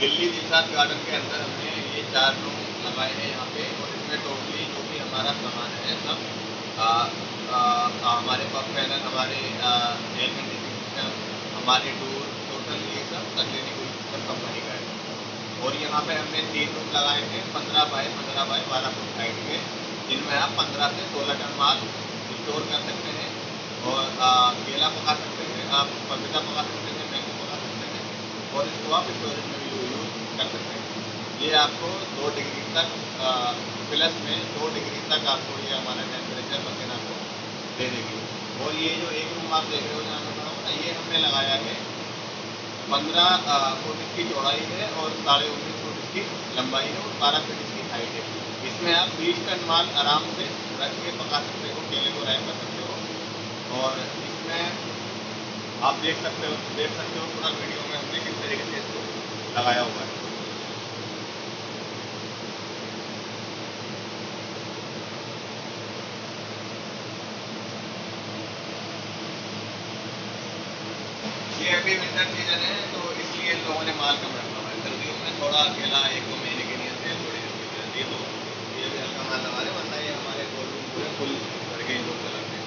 Delhi Dilshad garden के अंदर हमने ये चार रूम लगाए हैं यहाँ पे, और इसमें टोटली जो भी हमारा सामान है, सब हमारे पब पैनल हमारे एयर कंडीशन सिस्टम हमारे डोर टोटल ये सब तकलीफ़ सिस्टम कंपनी का है। और यहाँ पे हमने तीन रूम लगाए हैं, पंद्रह बाई पंद्रह बाई बारह फुट हाइट के जिनमें आप पंद्रह से सोलह टन माल स्टोर कर सकते हैं, और केला पका सकते हैं, आप पपीता पका सकते हैं, मैंगो पका सकते हैं, और इसको आप स्टोरेज ये आपको दो डिग्री तक प्लस में दो डिग्री तक आपको ये हमारा टेम्परेचर मशीन आपको दे देगी। और ये जो एक रूम आप देख रहे हो जहाँ ये हमने लगाया है पंद्रह फुट इसकी चौड़ाई है और साढ़े उन्नीस फुट इसकी लंबाई है और बारह फुट इसकी हाइट है। इसमें आप बीस टन माल आराम से रख के पका सकते हो, केले को रैप कर सकते हो। और इसमें आप देख सकते हो, देख सकते हो, पूरा वीडियो में हमने किस तरीके से इसको लगाया हुआ है। अभी विंटर सीज़न है तो इसलिए लोगों ने माल कम रखा हुआ है। सर्दियों में थोड़ा अकेला एक दो महीने के लिए सेल थोड़ी जल्दी रहती तो ये भी हल्का माल लगा रहे वरना ये हमारे कोल्ड रूम पूरे फुल करके ही लोग चलाते हैं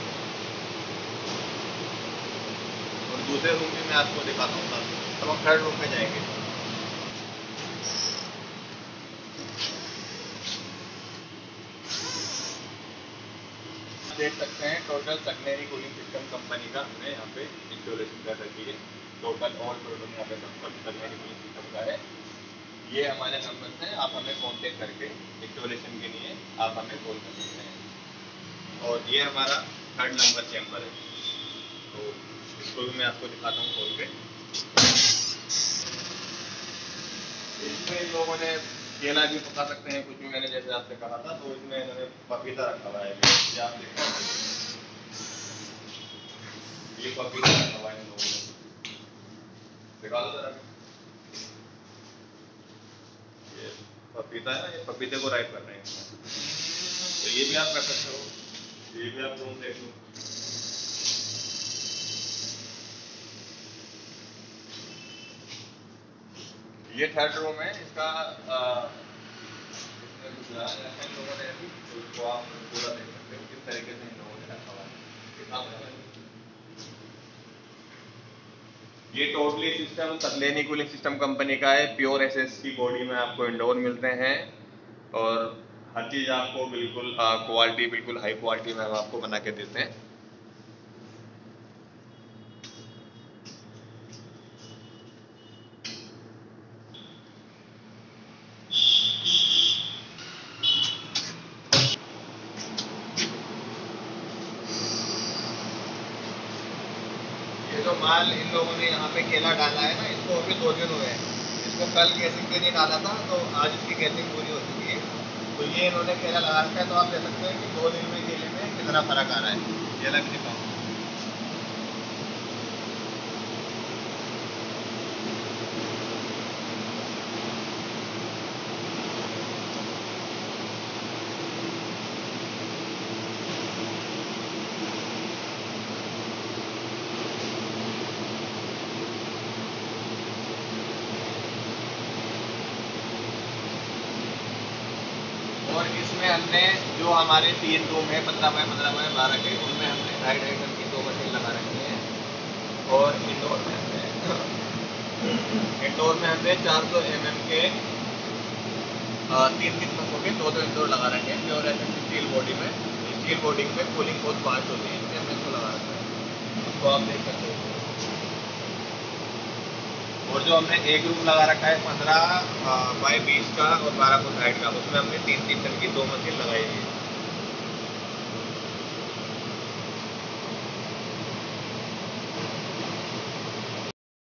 और दूसरे रूम भी मैं आपको दिखाता हूँ अब हम थर्ड रूम में जाएँगे। देख सकते हैं टोटल सगनेरी कूलिंग सिस्टम कंपनी का हमने यहाँ पे इंस्टॉलेशन कर रखी है। टोटल ऑल प्रोडक्ट यहाँ पे सगनेरी कूलिंग सिस्टम का है। ये हमारे नंबर हैं, आप हमें कॉन्टेक्ट करके इंस्टॉलेशन के लिए आप हमें कॉल कर सकते हैं। और ये हमारा थर्ड नंबर चैम्बर है। तो इसको भी मैं आपको दिखाता हूँ खोल के इसमें लोगों ने केला भी पका सकते हैं, कुछ भी मैंने जैसे आपसे कहा था तो इसमें इन्होंने पपीता रखा हुआ है। ये आप देख ये पपीता रखा हुआ है लोगों ने। दिखा दो जरा। ये पपीता है ना, ये पपीते को राइप कर रहे हैं। तो ये भी आप कर सकते हो। ये भी आप रूम देख लो। ये थर्ड रूम है इसका इसमें लोगों ने अभी उसको आप पूरा देख सकते हो, किस तरीके से इन लोगों ने रखा हुआ है ये टोटली सिस्टम तकलेनी कूलिंग सिस्टम कंपनी का है प्योर एसएस की बॉडी में आपको इंडोर मिलते हैं, और हर चीज़ आपको बिल्कुल क्वालिटी बिल्कुल हाई क्वालिटी में हम आपको बना के देते हैं ये जो माल इन लोगों ने यहाँ पे केला डाला है ना, इसको अभी दो दिन हुए हैं। इसको कल गैसिंग के लिए डाला था तो आज इसकी गैसिंग पूरी हो चुकी है। तो ये इन्होंने केला लगा रखा है तो आप देख सकते हैं कि दो दिन में केले में कितना फ़र्क आ रहा है? केला भी दिखाऊँ और इसमें हमने जो हमारे तीन रूम है पंद्रह बाय पंद्रह बाय बारह के उनमें हमने ढाई ढाई टन की दो मशीन लगा रखी है। और इंडोर में हमने इंडोर में हमने चार सौ एम एम के तीन तीन पंखों के दो दो इंडोर लगा रखे हैं, प्योर एस स्टील बॉडी में। स्टील बॉडी में कूलिंग बहुत फास्ट होती है, इसलिए हमने इसको लगा रखा है। उसको आप देख सकते हो। और जो हमने एक रूम लगा रखा है पंद्रह बाई बीस का और बारह फुट हाइट का, उसमें हमने तीन तीन टन की दो मशीन लगाई हुई है।